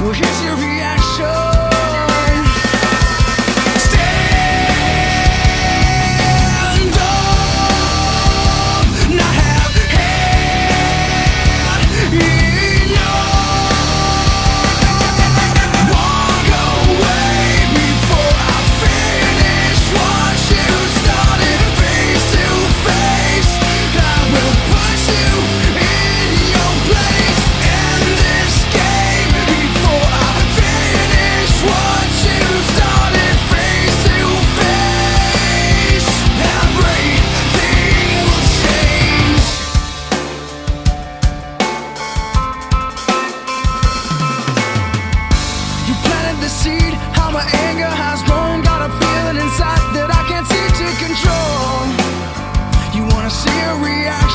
Well, here's your reaction. the seed, how my anger has grown. Got a feeling inside that I can't seem to control. You wanna see a reaction?